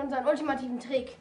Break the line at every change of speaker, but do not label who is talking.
unseren ultimativen Trick.